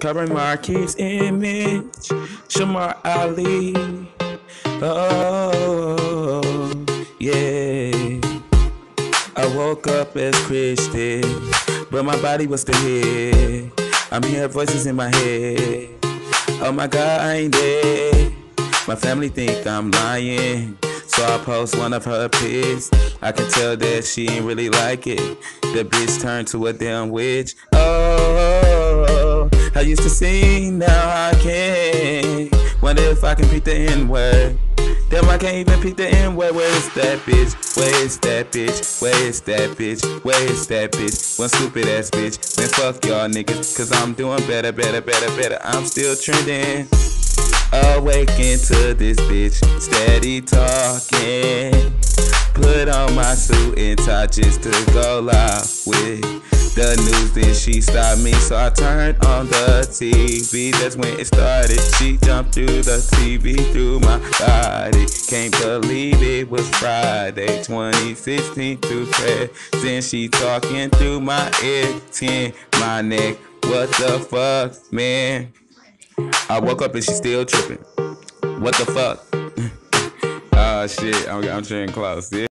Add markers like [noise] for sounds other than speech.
Covering Marquise image, Shamar Ollie. Oh, yeah. I woke up as Kristen, but my body was still here. I'm hearing voices in my head. Oh my God, I ain't dead. My family think I'm lying. So I post one of her pics. I can tell that she ain't really like it. The bitch turned to a damn witch. I used to sing, now I can't. Wonder if I can beat the N word. Damn, I can't even pick the N word. Where is that bitch? Where is that bitch? Where is that bitch? Where is that bitch? One stupid ass bitch. Man, fuck y'all niggas. Cause I'm doing better, better, better, better. I'm still trending. Awaken to this bitch. Steady talking. Put on my suit and tie just to go live with the news. Then she stopped me, so I turned on the TV. That's when it started. She jumped through the TV through my body. Can't believe it was Friday, 2016 through present. She talking through my ear, 10 my neck. What the fuck, man? I woke up and she still tripping. What the fuck? oh [laughs] shit, I'm, I'm trying close. Yeah.